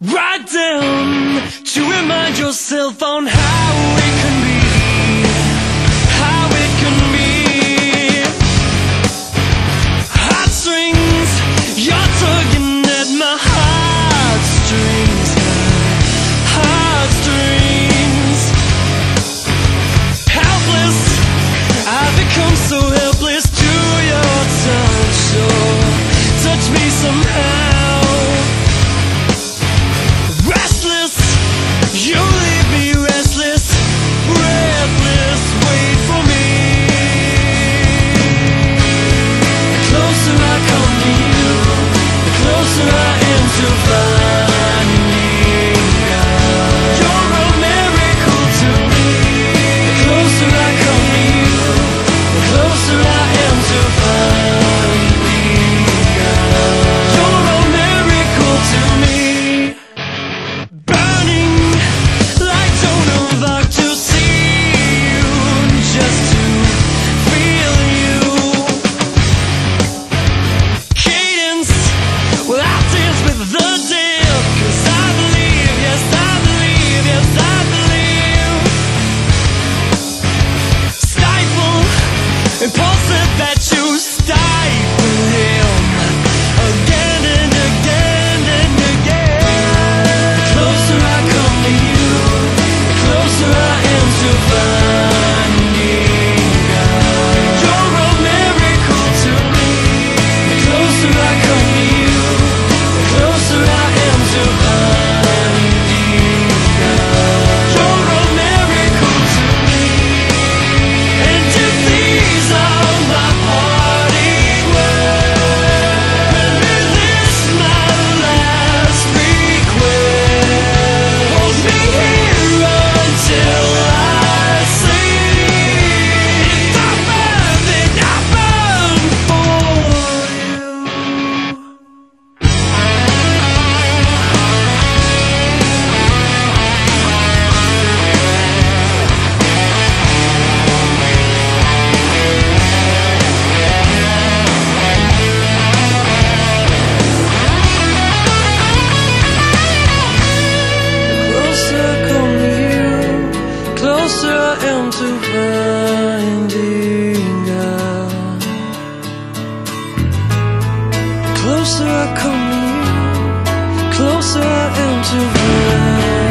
Write down to remind yourself on how am to finding God. Closer I come to you, closer I am to finding